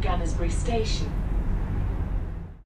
Gunnersbury Station.